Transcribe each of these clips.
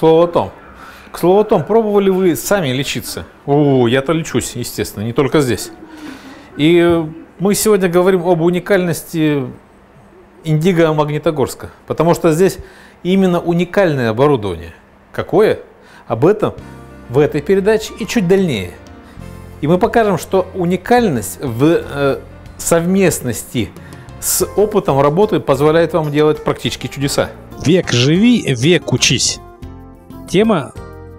слову о том. К слову о том, пробовали вы сами лечиться? О, я-то лечусь, естественно, не только здесь. И мы сегодня говорим об уникальности Индиго Магнитогорска, потому что здесь именно уникальное оборудование. Какое? Об этом в этой передаче и чуть дальнее. И мы покажем, что уникальность в э, совместности с опытом работы позволяет вам делать практически чудеса. Век живи, век учись. Тема,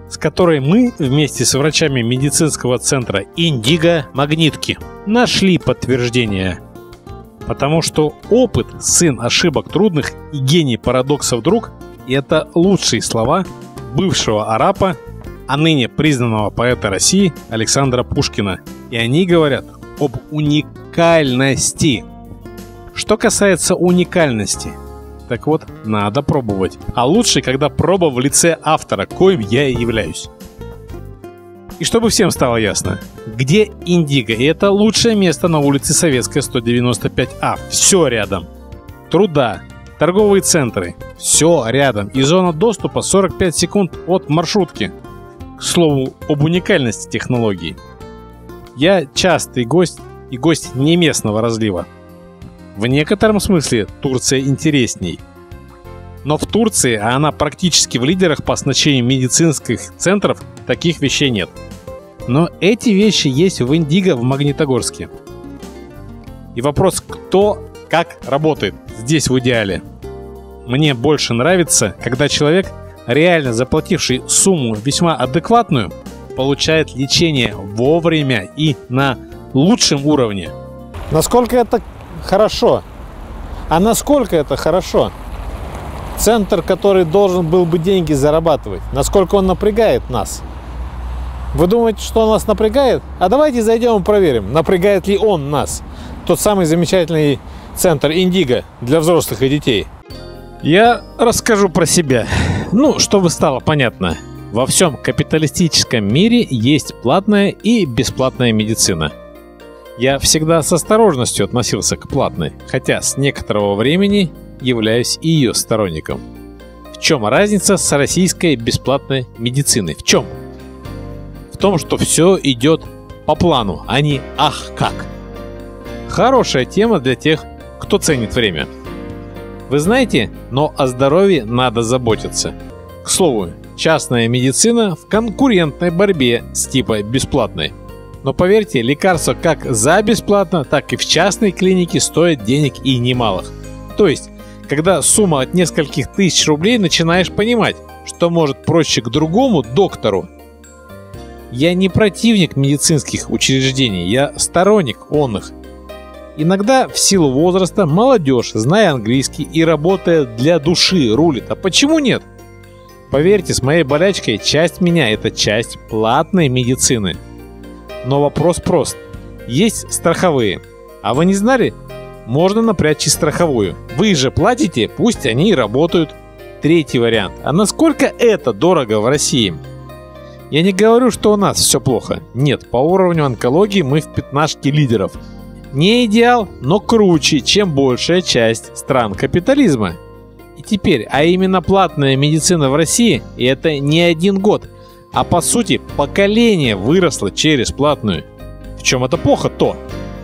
с которой мы вместе с врачами медицинского центра Индиго Магнитки нашли подтверждение. Потому что опыт – сын ошибок трудных и гений парадоксов друг – это лучшие слова бывшего арапа, а ныне признанного поэта России Александра Пушкина. И они говорят об уникальности. Что касается уникальности, так вот, надо пробовать. А лучше, когда проба в лице автора, коим я и являюсь. И чтобы всем стало ясно, где Индиго? Это лучшее место на улице Советская 195А. Все рядом. Труда, торговые центры, все рядом. И зона доступа 45 секунд от маршрутки. К слову, об уникальности технологий. Я частый гость и гость не местного разлива. В некотором смысле Турция интересней. Но в Турции, а она практически в лидерах по оснащению медицинских центров, таких вещей нет. Но эти вещи есть в Индиго в Магнитогорске. И вопрос, кто как работает здесь в идеале. Мне больше нравится, когда человек, реально заплативший сумму весьма адекватную, получает лечение вовремя и на лучшем уровне. Насколько это хорошо? А насколько это хорошо? Центр, который должен был бы деньги зарабатывать, насколько он напрягает нас? Вы думаете, что он нас напрягает? А давайте зайдем и проверим, напрягает ли он нас. Тот самый замечательный центр Индиго для взрослых и детей. Я расскажу про себя. Ну, чтобы стало понятно. Во всем капиталистическом мире есть платная и бесплатная медицина. Я всегда с осторожностью относился к платной, хотя с некоторого времени являюсь и ее сторонником. В чем разница с российской бесплатной медициной? В чем? В том, что все идет по плану, а не ах как. Хорошая тема для тех, кто ценит время. Вы знаете, но о здоровье надо заботиться. К слову, частная медицина в конкурентной борьбе с типа бесплатной. Но поверьте, лекарства как за бесплатно, так и в частной клинике стоят денег и немалых. То есть, когда сумма от нескольких тысяч рублей, начинаешь понимать, что может проще к другому доктору. Я не противник медицинских учреждений, я сторонник он их. Иногда в силу возраста молодежь, зная английский и работая для души, рулит. А почему нет? Поверьте, с моей болячкой часть меня – это часть платной медицины. Но вопрос прост. Есть страховые. А вы не знали? Можно напрячь и страховую. Вы же платите, пусть они и работают. Третий вариант. А насколько это дорого в России? Я не говорю, что у нас все плохо. Нет, по уровню онкологии мы в пятнашке лидеров. Не идеал, но круче, чем большая часть стран капитализма. И теперь, а именно платная медицина в России, и это не один год, а по сути поколение выросло через платную. В чем это плохо то?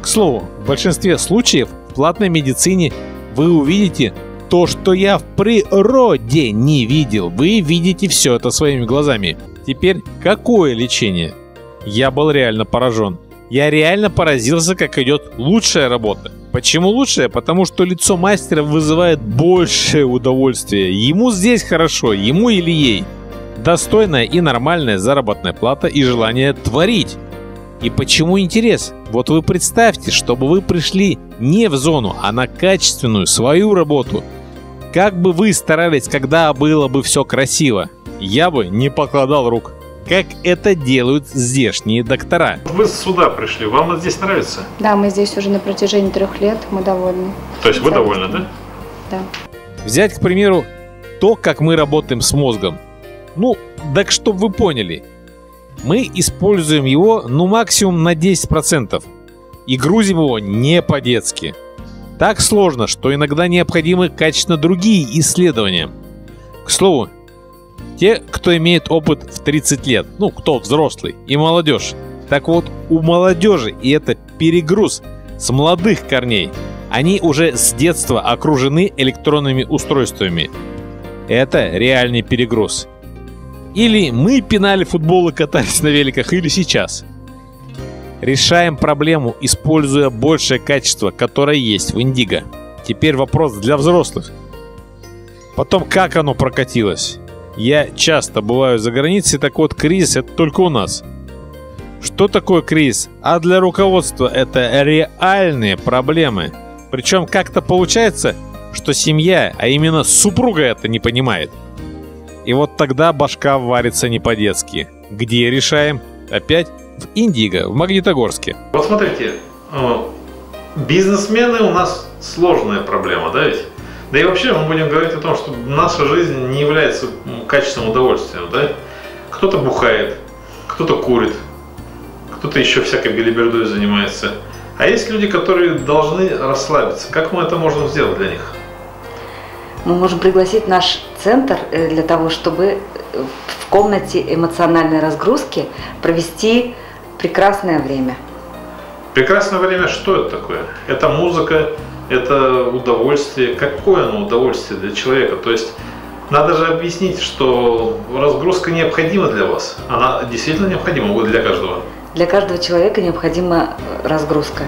К слову, в большинстве случаев в платной медицине вы увидите то, что я в природе не видел. Вы видите все это своими глазами. Теперь, какое лечение? Я был реально поражен. Я реально поразился, как идет лучшая работа. Почему лучшая? Потому что лицо мастера вызывает большее удовольствие. Ему здесь хорошо, ему или ей. Достойная и нормальная заработная плата и желание творить. И почему интерес? Вот вы представьте, чтобы вы пришли не в зону, а на качественную свою работу. Как бы вы старались, когда было бы все красиво? Я бы не покладал рук как это делают здешние доктора. Вы сюда пришли, вам здесь нравится? Да, мы здесь уже на протяжении трех лет, мы довольны. То есть вы довольны, да? Да. Взять, к примеру, то, как мы работаем с мозгом. Ну, так чтобы вы поняли, мы используем его, ну, максимум на 10%. И грузим его не по-детски. Так сложно, что иногда необходимы качественно другие исследования. К слову, Те, кто имеет опыт в 30 лет, ну, кто взрослый, и молодежь. Так вот, у молодежи, и это перегруз с молодых корней, они уже с детства окружены электронными устройствами. Это реальный перегруз. Или мы пинали футбол и катались на великах, или сейчас. Решаем проблему, используя большее качество, которое есть в Индиго. Теперь вопрос для взрослых. Потом, как оно прокатилось? Я часто бываю за границей, так вот, кризис это только у нас. Что такое кризис? А для руководства это реальные проблемы. Причем как-то получается, что семья, а именно супруга это не понимает. И вот тогда башка варится не по-детски. Где решаем? Опять в Индиго, в Магнитогорске. Вот смотрите, э, бизнесмены у нас сложная проблема, да ведь? Да и вообще мы будем говорить о том, что наша жизнь не является качественным удовольствием, да? Кто-то бухает, кто-то курит, кто-то еще всякой белибердой занимается. А есть люди, которые должны расслабиться. Как мы это можем сделать для них? Мы можем пригласить наш центр э, для того, чтобы в комнате эмоциональной разгрузки провести прекрасное время. Прекрасное время что это такое? Это музыка, это удовольствие. Какое оно удовольствие для человека? То есть надо же объяснить, что разгрузка необходима для вас. Она действительно необходима для каждого. Для каждого человека необходима э, разгрузка.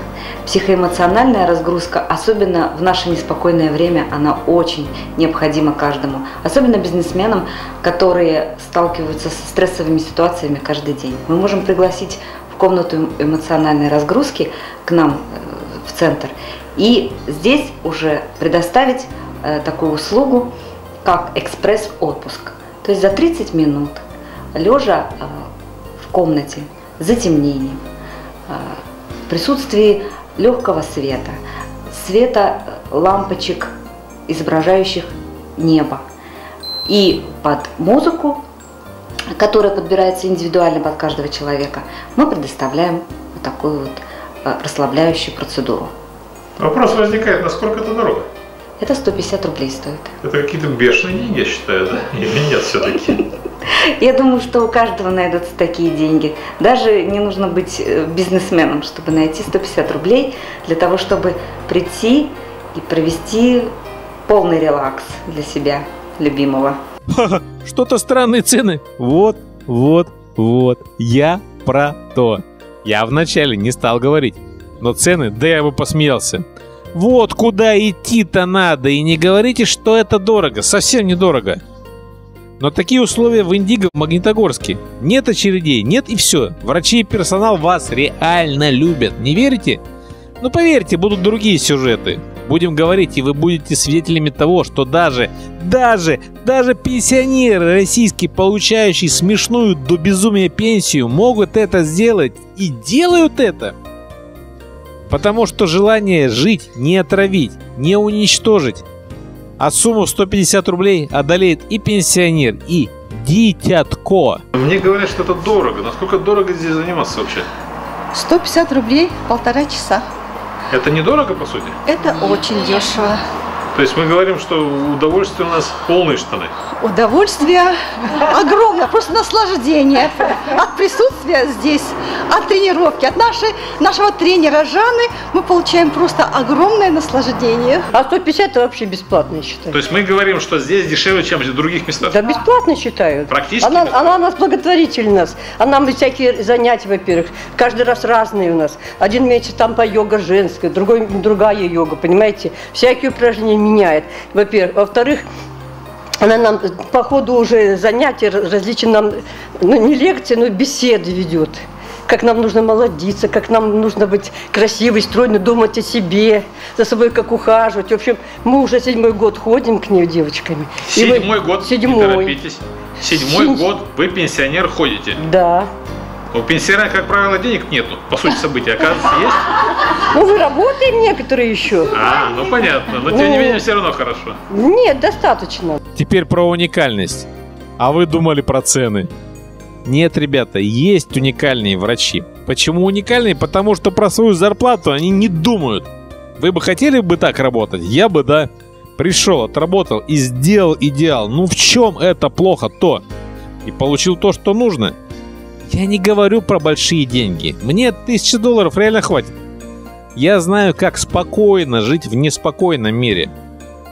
Психоэмоциональная разгрузка, особенно в наше неспокойное время, она очень необходима каждому. Особенно бизнесменам, которые сталкиваются с стрессовыми ситуациями каждый день. Мы можем пригласить в комнату эмоциональной разгрузки к нам э, в центр и здесь уже предоставить э, такую услугу, как экспресс-отпуск. То есть за 30 минут, лежа в комнате, затемнением, а, в присутствии легкого света, света лампочек, изображающих небо. И под музыку, которая подбирается индивидуально под каждого человека, мы предоставляем вот такую вот а, расслабляющую процедуру. Вопрос возникает, насколько это дорого? Это 150 рублей стоит. Это какие-то бешеные деньги, я считаю, да? Или нет все-таки? Я думаю, что у каждого найдутся такие деньги. Даже не нужно быть э, бизнесменом, чтобы найти 150 рублей для того, чтобы прийти и провести полный релакс для себя, любимого. Что-то странные цены. Вот, вот, вот. Я про то. Я вначале не стал говорить. Но цены, да я бы посмеялся. Вот куда идти-то надо, и не говорите, что это дорого, совсем недорого. Но такие условия в Индиго в Магнитогорске. Нет очередей, нет и все. Врачи и персонал вас реально любят. Не верите? Ну поверьте, будут другие сюжеты. Будем говорить, и вы будете свидетелями того, что даже, даже, даже пенсионеры российские, получающие смешную до безумия пенсию, могут это сделать и делают это. Потому что желание жить, не отравить, не уничтожить, а сумму 150 рублей одолеет и пенсионер, и дитятко. Мне говорят, что это дорого. Насколько дорого здесь заниматься вообще? 150 рублей полтора часа. Это недорого, по сути? Это очень дешево. То есть мы говорим, что удовольствие у нас полные штаны. Удовольствие огромное, просто наслаждение от присутствия здесь, от тренировки, от нашей, нашего тренера Жанны мы получаем просто огромное наслаждение. А 150 это вообще бесплатно, я считаю. То есть мы говорим, что здесь дешевле, чем в других местах? Да бесплатно считаю. Практически Она, бесплатно? она у нас благотворительная. Она нам всякие занятия, во-первых, каждый раз разные у нас. Один месяц там по йога женская, другой другая йога, понимаете? Всякие упражнения меняет, во-первых. Во-вторых, она нам по ходу уже занятий различные нам, ну не лекции, но беседы ведет. Как нам нужно молодиться, как нам нужно быть красивой, стройной, думать о себе, за собой как ухаживать. В общем, мы уже седьмой год ходим к ней девочками. И мы- Седьмой год, Седьмой. не торопитесь. Седьмой Седь- год вы пенсионер ходите. Да. У пенсионера, как правило, денег нету, по сути события. Оказывается, есть? Ну, мы работаем некоторые еще. А, ну понятно. Но тем не Ну. менее, все равно хорошо. Нет, достаточно. Теперь про уникальность. А вы думали про цены? Нет, ребята, есть уникальные врачи. Почему уникальные? Потому что про свою зарплату они не думают. Вы бы хотели бы так работать? Я бы да. пришел, отработал и сделал идеал. Ну в чем это плохо-то? И получил то, что нужно. Я не говорю про большие деньги. Мне тысячи долларов реально хватит. Я знаю, как спокойно жить в неспокойном мире.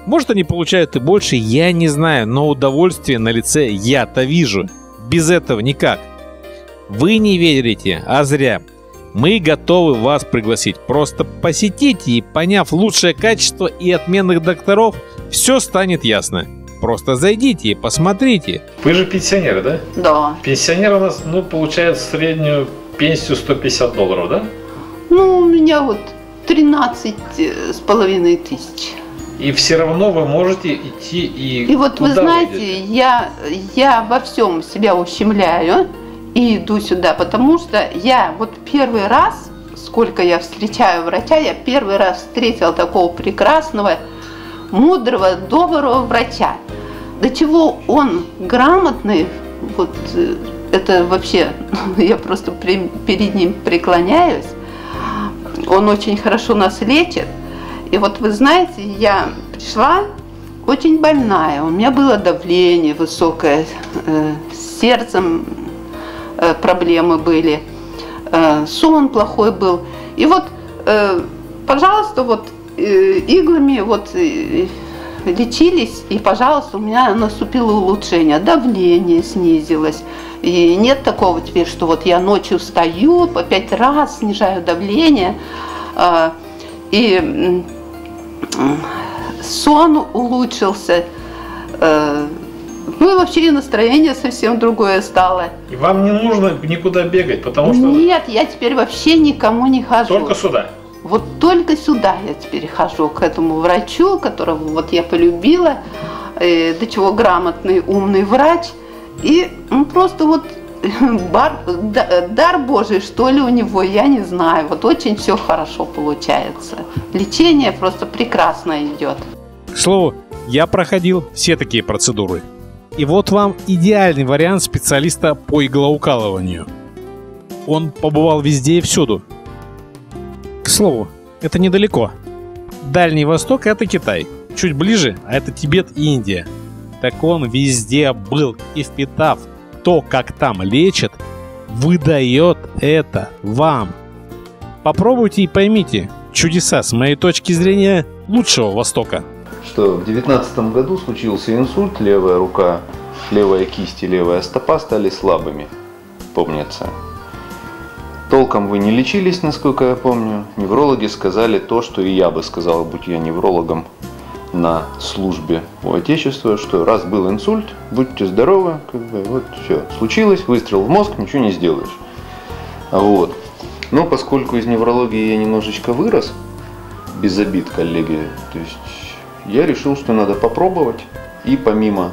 Может, они получают и больше, я не знаю, но удовольствие на лице я-то вижу. Без этого никак. Вы не верите, а зря. Мы готовы вас пригласить. Просто посетите и, поняв лучшее качество и отменных докторов, все станет ясно. Просто зайдите и посмотрите. Вы же пенсионеры, да? Да. Пенсионер у нас, ну, получает среднюю пенсию 150 долларов, да? Ну, у меня вот 13 э, с половиной тысяч. И все равно вы можете идти и И вот вы знаете, идете? я, я во всем себя ущемляю и иду сюда, потому что я вот первый раз, сколько я встречаю врача, я первый раз встретила такого прекрасного, мудрого, доброго врача. До чего он грамотный, вот э, это вообще, я просто при- перед ним преклоняюсь. Он очень хорошо нас лечит. И вот вы знаете, я пришла очень больная. У меня было давление высокое, э, с сердцем э, проблемы были, э, сон плохой был. И вот, э, пожалуйста, вот иглами вот э, лечились, и, пожалуйста, у меня наступило улучшение, давление снизилось. И нет такого теперь, что вот я ночью встаю, по пять раз снижаю давление. а, И сон улучшился. э, Ну и вообще настроение совсем другое стало. И вам не нужно никуда бегать, потому что Нет, я теперь вообще никому не хожу. только сюда. Вот только сюда я теперь хожу, к этому врачу, которого вот я полюбила, э, до чего грамотный, умный врач. И ну, просто вот бар- да- дар Божий, что ли, у него, я не знаю. Вот очень все хорошо получается. Лечение просто прекрасно идет. К слову, я проходил все такие процедуры. И вот вам идеальный вариант специалиста по иглоукалыванию. Он побывал везде и всюду. К слову, это недалеко. Дальний Восток — это Китай. Чуть ближе, а это Тибет и Индия. Так он везде был и впитав то, как там лечат, выдает это вам. Попробуйте и поймите чудеса с моей точки зрения лучшего Востока. что в девятнадцатом году случился инсульт, левая рука, левая кисть и левая стопа стали слабыми, помнится. Толком вы не лечились, насколько я помню. Неврологи сказали то, что и я бы сказал, будь я неврологом на службе у Отечества, что раз был инсульт, будьте здоровы, как бы, вот все, случилось, выстрел в мозг, ничего не сделаешь. Вот. Но поскольку из неврологии я немножечко вырос, без обид, коллеги, то есть я решил, что надо попробовать. И помимо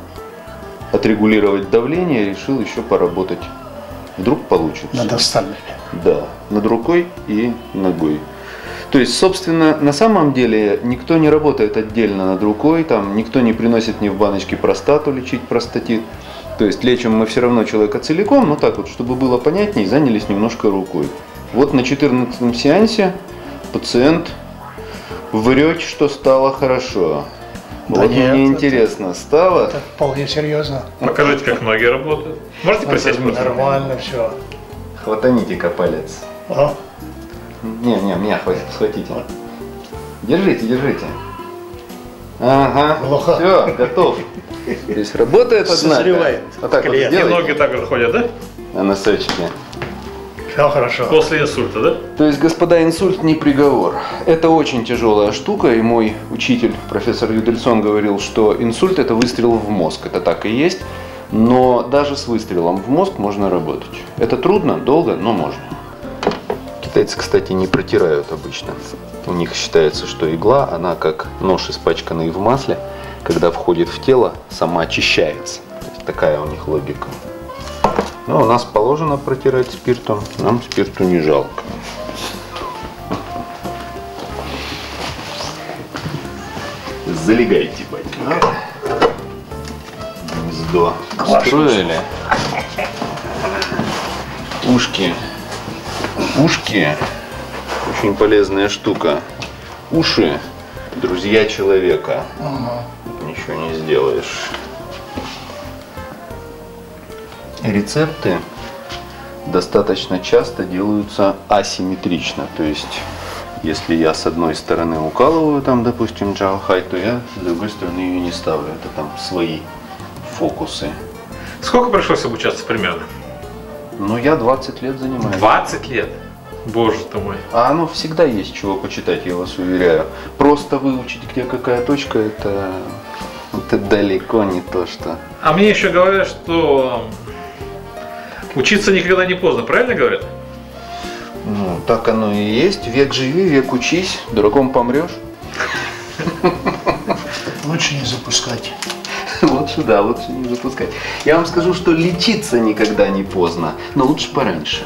отрегулировать давление, решил еще поработать. Вдруг получится. Над остальными. Да, над рукой и ногой. То есть, собственно, на самом деле никто не работает отдельно над рукой, там никто не приносит мне в баночке простату лечить простатит. То есть лечим мы все равно человека целиком, но так вот, чтобы было понятнее, занялись немножко рукой. Вот на 14 сеансе пациент врет, что стало хорошо. Да вот нет, мне это- интересно, стало? Это вполне серьезно. Покажите, как ноги работают. Можете присесть? Это нормально все. Хватаните-ка палец. А? Не, не, меня хватит, схватите. Держите, держите. Ага, Плохо. все, готов. То есть работает одна. Созревает Вот так вот. И ноги так же ходят, да? На носочки. Все хорошо. После инсульта, да? То есть, господа, инсульт не приговор. Это очень тяжелая штука, и мой учитель, профессор Юдельсон, говорил, что инсульт это выстрел в мозг. Это так и есть. Но даже с выстрелом в мозг можно работать. Это трудно, долго, но можно. Китайцы, кстати, не протирают обычно. У них считается, что игла, она как нож, испачканный в масле, когда входит в тело, сама очищается. То есть такая у них логика. Но у нас положено протирать спиртом, нам спирту не жалко. Залегайте, батенька. Гнездо строили. Ушки. Ушки. Очень полезная штука. Уши друзья человека. Ага. Ничего не сделаешь. Рецепты достаточно часто делаются асимметрично. То есть, если я с одной стороны укалываю, там, допустим, джаохай, то я с другой стороны ее не ставлю. Это там свои фокусы. Сколько пришлось обучаться примерно? Но я 20 лет занимаюсь. 20 лет? Боже ты мой. А оно всегда есть чего почитать, я вас уверяю. Просто выучить, где какая точка, это, это далеко не то, что... А мне еще говорят, что учиться никогда не поздно, правильно говорят? Ну, так оно и есть. Век живи, век учись, дураком помрешь. Лучше не запускать. Лучше, да, лучше не запускать. Я вам скажу, что лечиться никогда не поздно, но лучше пораньше.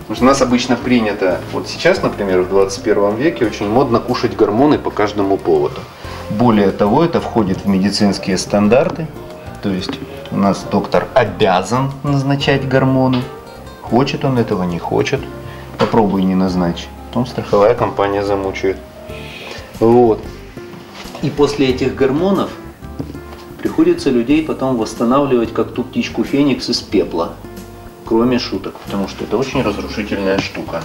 Потому что у нас обычно принято, вот сейчас, например, в 21 веке очень модно кушать гормоны по каждому поводу. Более того, это входит в медицинские стандарты. То есть у нас доктор обязан назначать гормоны. Хочет он этого, не хочет. Попробуй не назначь. Потом страховая компания замучает. Вот. И после этих гормонов приходится людей потом восстанавливать, как ту птичку Феникс из пепла. Кроме шуток, потому что это очень разрушительная штука.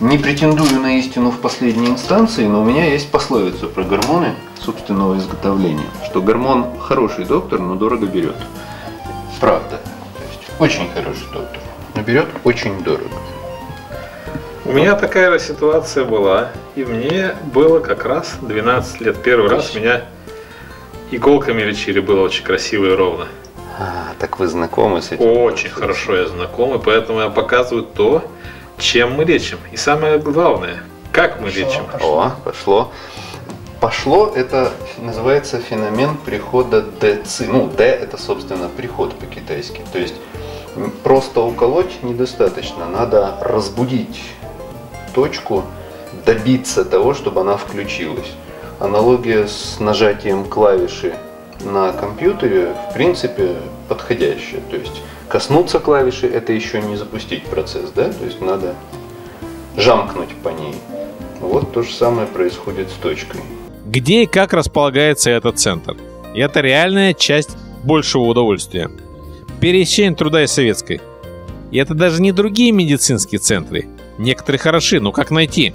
Не претендую на истину в последней инстанции, но у меня есть пословица про гормоны собственного изготовления, что гормон хороший доктор, но дорого берет. Правда. То есть очень хороший доктор, но берет очень дорого. У меня такая ситуация была, и мне было как раз 12 лет. Первый раз меня иголками лечили, было очень красиво и ровно. А, так вы знакомы с этим? Очень хорошо я знаком, и поэтому я показываю то, чем мы лечим. И самое главное, как мы лечим. О, пошло. Пошло, это называется феномен прихода ДЦ. Ну, Д это, собственно, приход по-китайски. То есть просто уколоть недостаточно, надо разбудить точку, добиться того, чтобы она включилась. Аналогия с нажатием клавиши на компьютере, в принципе, подходящая. То есть коснуться клавиши это еще не запустить процесс, да? То есть надо жамкнуть по ней. Вот то же самое происходит с точкой. Где и как располагается этот центр? И это реальная часть большего удовольствия. Пересечение труда и советской. И это даже не другие медицинские центры. Некоторые хороши, но как найти?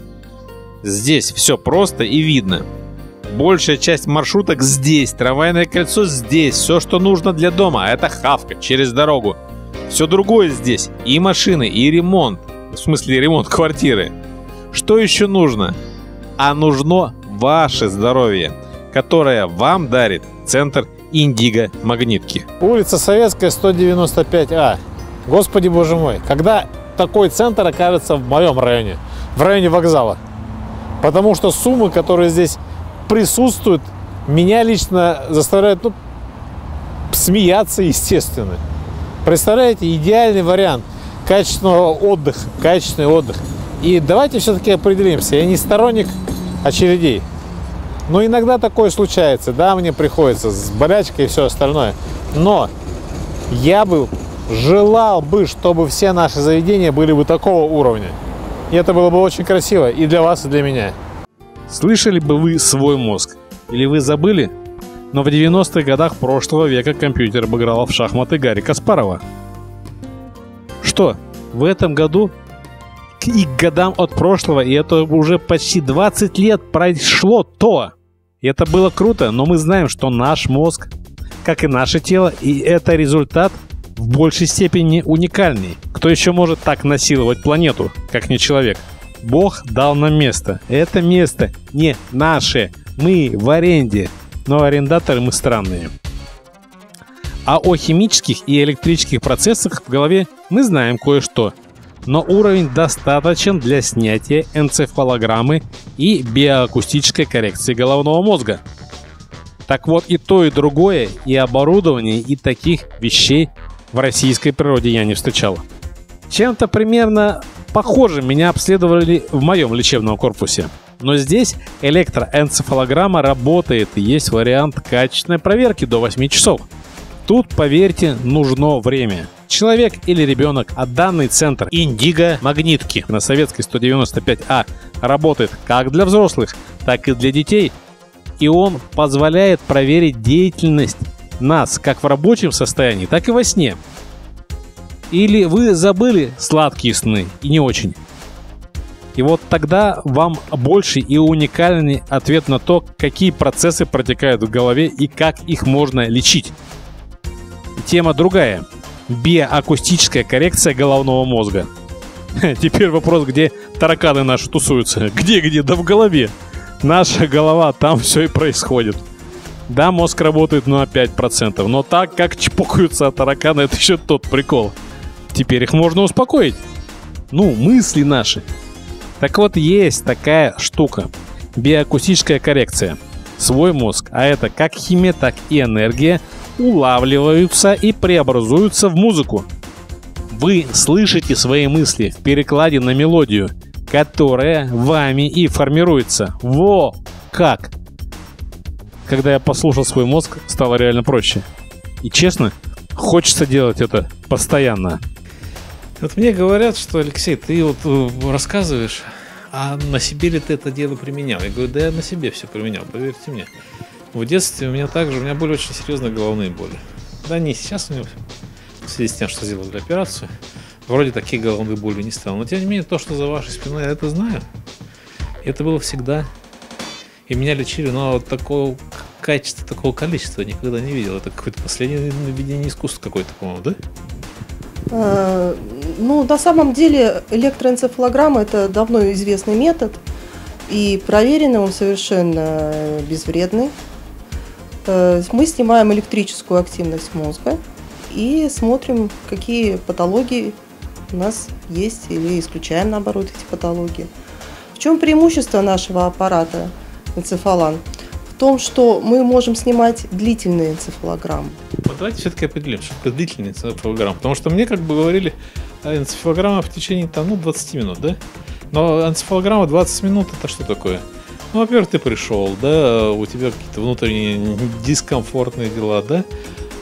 Здесь все просто и видно. Большая часть маршруток здесь, трамвайное кольцо здесь, все, что нужно для дома, а это хавка через дорогу. Все другое здесь, и машины, и ремонт, в смысле ремонт квартиры. Что еще нужно? А нужно ваше здоровье, которое вам дарит центр Индиго Магнитки. Улица Советская, 195А. Господи боже мой, когда такой центр окажется в моем районе, в районе вокзала? Потому что суммы, которые здесь присутствуют, меня лично заставляют ну, смеяться, естественно. Представляете, идеальный вариант качественного отдыха, качественный отдых. И давайте все-таки определимся, я не сторонник очередей. Но иногда такое случается, да, мне приходится с болячкой и все остальное. Но я бы желал бы, чтобы все наши заведения были бы такого уровня. И это было бы очень красиво и для вас, и для меня. Слышали бы вы свой мозг? Или вы забыли? Но в 90-х годах прошлого века компьютер обыграл в шахматы Гарри Каспарова. Что, в этом году к- годам от прошлого, и это уже почти 20 лет прошло то. И это было круто, но мы знаем, что наш мозг, как и наше тело, и это результат в большей степени уникальный. Кто еще может так насиловать планету, как не человек? Бог дал нам место. Это место не наше. Мы в аренде. Но арендаторы мы странные. А о химических и электрических процессах в голове мы знаем кое-что. Но уровень достаточен для снятия энцефалограммы и биоакустической коррекции головного мозга. Так вот и то, и другое, и оборудование, и таких вещей в российской природе я не встречал. Чем-то примерно похожим меня обследовали в моем лечебном корпусе. Но здесь электроэнцефалограмма работает и есть вариант качественной проверки до 8 часов. Тут, поверьте, нужно время. человек или ребенок, а данный центр Индиго Магнитки на Советской 195А работает как для взрослых, так и для детей. И он позволяет проверить деятельность нас как в рабочем состоянии, так и во сне. Или вы забыли сладкие сны и не очень. И вот тогда вам больше и уникальный ответ на то, какие процессы протекают в голове и как их можно лечить. Тема другая. Биоакустическая коррекция головного мозга. Теперь вопрос, где тараканы наши тусуются. Где-где? Да в голове. Наша голова, там все и происходит. Да, мозг работает на 5%, но так, как чпокаются тараканы, это еще тот прикол. Теперь их можно успокоить. Ну, мысли наши. Так вот, есть такая штука. Биоакустическая коррекция. Свой мозг, а это как химия, так и энергия, улавливаются и преобразуются в музыку. Вы слышите свои мысли в перекладе на мелодию, которая вами и формируется. Во как! Когда я послушал свой мозг, стало реально проще. И честно, хочется делать это постоянно. Вот мне говорят, что, Алексей, ты вот э, рассказываешь, а на себе ли ты это дело применял? Я говорю, да я на себе все применял, поверьте мне. В детстве у меня также, у меня были очень серьезные головные боли. Да не сейчас у меня, в связи с тем, что сделали операцию, вроде такие головные боли не стало. Но тем не менее, то, что за вашей спиной, я это знаю. Это было всегда. И меня лечили, но такого качества, такого количества никогда не видел. Это какое-то последнее видение искусства какое-то, по-моему, да? Э, ну, на самом деле электроэнцефалограмма – это давно известный метод, и проверенный он совершенно безвредный. Э, мы снимаем электрическую активность мозга и смотрим, какие патологии у нас есть, или исключаем, наоборот, эти патологии. В чем преимущество нашего аппарата энцефалан? В том, что мы можем снимать длительные энцефалограммы. Вот давайте все-таки определим, что это длительный энцефалограмма. Потому что мне как бы говорили, а энцефалограмма в течение там, ну, 20 минут, да? Но энцефалограмма 20 минут это что такое? Ну, во-первых, ты пришел, да, у тебя какие-то внутренние дискомфортные дела, да?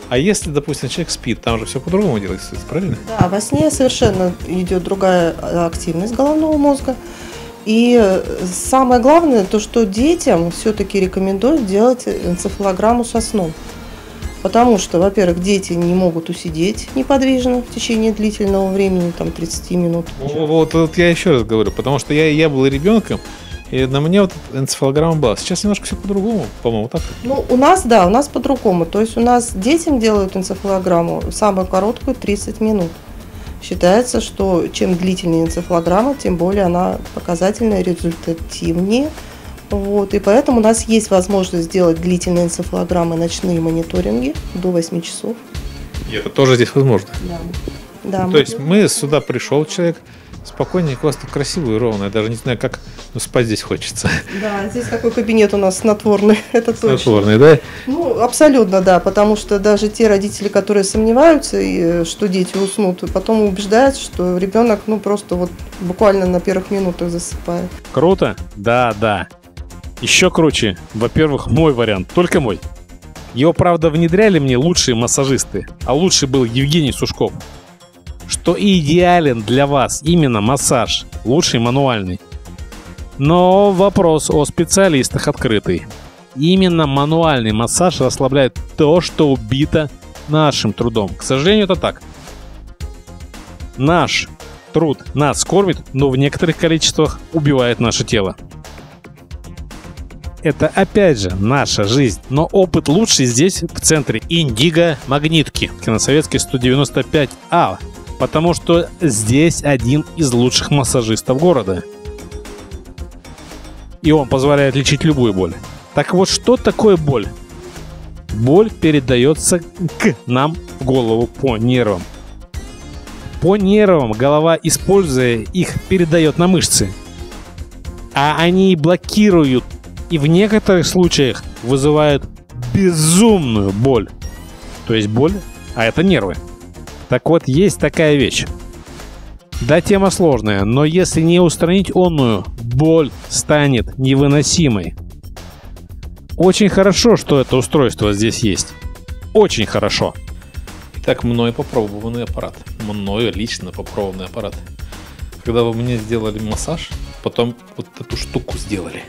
А если, допустим, человек спит, там же все по-другому делается, правильно? Да, во сне совершенно идет другая активность головного мозга. И самое главное, то, что детям все-таки рекомендуют делать энцефалограмму со сном. Потому что, во-первых, дети не могут усидеть неподвижно в течение длительного времени, там 30 минут. Вот, вот я еще раз говорю, потому что я, я был ребенком, и на мне вот энцефалограмма была. Сейчас немножко все по-другому, по-моему, так? Ну, у нас, да, у нас по-другому. То есть у нас детям делают энцефалограмму самую короткую 30 минут. Считается, что чем длительнее энцефалограмма, тем более она показательная, результативнее – вот, и поэтому у нас есть возможность сделать длительные энцефалограммы, ночные мониторинги до 8 часов. И это тоже здесь возможно? Да. да То есть мы сюда пришел человек, вас тут красиво и ровно. Я даже не знаю, как но спать здесь хочется. Да, здесь такой кабинет у нас снотворный, это точно. Снотворный, да? Ну, абсолютно, да, потому что даже те родители, которые сомневаются, э, что дети уснут, потом убеждаются, что ребенок, ну, просто вот буквально на первых минутах засыпает. Круто? Да, да. Еще круче, во-первых, мой вариант, только мой. Его, правда, внедряли мне лучшие массажисты, а лучший был Евгений Сушков. Что идеален для вас именно массаж, лучший мануальный. Но вопрос о специалистах открытый. Именно мануальный массаж расслабляет то, что убито нашим трудом. К сожалению, это так. Наш труд нас кормит, но в некоторых количествах убивает наше тело. Это опять же наша жизнь. Но опыт лучший здесь, в центре Индиго Магнитки, Киносоветский 195А. Потому что здесь один из лучших массажистов города. И он позволяет лечить любую боль. Так вот, что такое боль? Боль передается к нам в голову по нервам. По нервам голова, используя их, передает на мышцы. А они блокируют и в некоторых случаях вызывают безумную боль. То есть боль, а это нервы. Так вот, есть такая вещь. Да, тема сложная, но если не устранить онную, боль станет невыносимой. Очень хорошо, что это устройство здесь есть. Очень хорошо. Итак, мной попробованный аппарат. Мною лично попробованный аппарат. Когда вы мне сделали массаж, потом вот эту штуку сделали.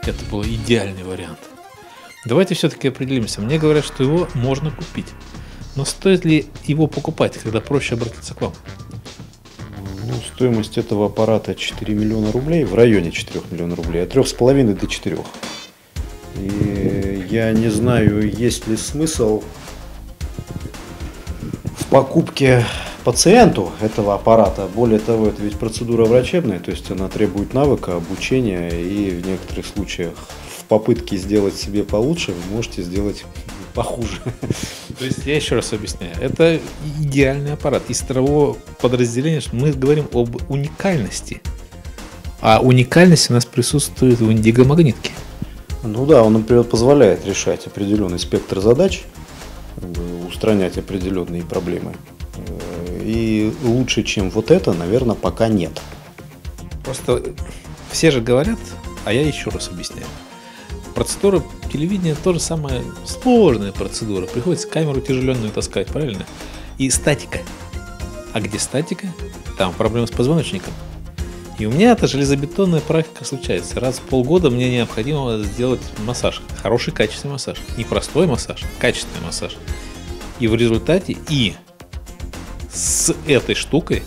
Это был идеальный вариант. Давайте все-таки определимся. Мне говорят, что его можно купить. Но стоит ли его покупать, когда проще обратиться к вам? Ну, стоимость этого аппарата 4 миллиона рублей, в районе 4 миллионов рублей, от 3,5 до 4. И я не знаю, есть ли смысл в покупке пациенту этого аппарата. Более того, это ведь процедура врачебная, то есть она требует навыка, обучения, и в некоторых случаях в попытке сделать себе получше вы можете сделать похуже. То есть я еще раз объясняю. Это идеальный аппарат. Из второго подразделения мы говорим об уникальности. А уникальность у нас присутствует в индигомагнитке. Ну да, он, например, позволяет решать определенный спектр задач, устранять определенные проблемы. Э, и лучше, чем вот это, наверное, пока нет. Просто все же говорят, а я еще раз объясняю. Процедура телевидения тоже самая сложная процедура. Приходится камеру тяжеленную таскать, правильно? И статика. А где статика? Там проблемы с позвоночником. И у меня это железобетонная практика случается. Раз в полгода мне необходимо сделать массаж. Хороший качественный массаж. Не простой массаж, качественный массаж. И в результате и с этой штукой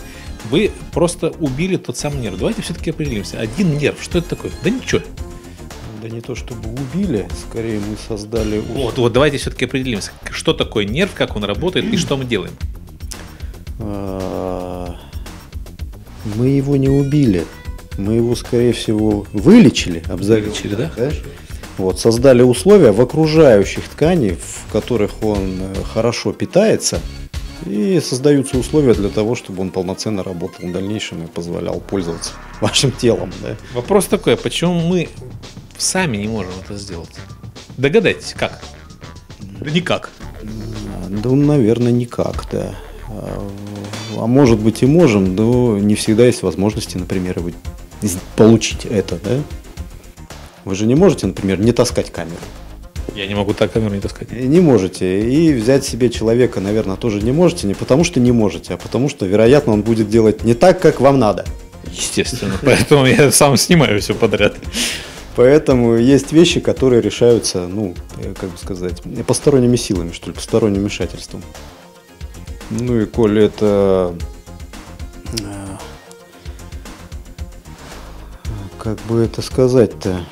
вы просто убили тот самый нерв. Давайте все-таки определимся. Один нерв, что это такое? Да ничего. Да не то чтобы убили, скорее мы создали... Вот, вот давайте все-таки определимся, что такое нерв, как он работает и что мы делаем. А, мы его не убили. Мы его, скорее всего, вылечили, Вылечили, да? да? Вот, создали условия в окружающих тканей, в которых он э, хорошо питается, и создаются условия для того, чтобы он полноценно работал в дальнейшем и позволял пользоваться вашим телом. Да? Вопрос такой, а почему мы сами не можем это сделать? Догадайтесь, как? Да никак. Да, наверное, никак, да. А, а может быть и можем, но не всегда есть возможности, например, получить это, да? Вы же не можете, например, не таскать камеру. Я не могу так камеру не таскать. Не можете. И взять себе человека, наверное, тоже не можете. Не потому что не можете, а потому что, вероятно, он будет делать не так, как вам надо. Естественно. Поэтому я сам снимаю все подряд. Поэтому есть вещи, которые решаются, ну, как бы сказать, посторонними силами, что ли, посторонним вмешательством. Ну и коли это э, как бы это сказать-то,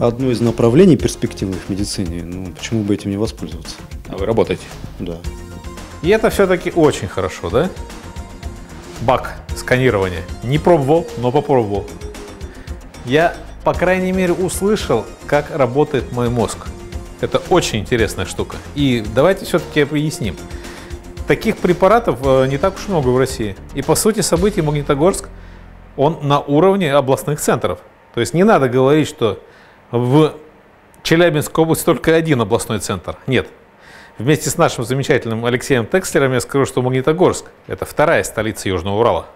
одно из направлений перспективных в медицине, ну почему бы этим не воспользоваться? А вы работаете? Да. И это все-таки очень хорошо, да? Бак сканирования. Не пробовал, но попробовал. Я, по крайней мере, услышал, как работает мой мозг. Это очень интересная штука. И давайте все-таки поясним. Таких препаратов э, не так уж много в России. И по сути событий Магнитогорск, он на уровне областных центров. То есть не надо говорить, что в Челябинской области только один областной центр. Нет. Вместе с нашим замечательным Алексеем Текслером я скажу, что Магнитогорск – это вторая столица Южного Урала.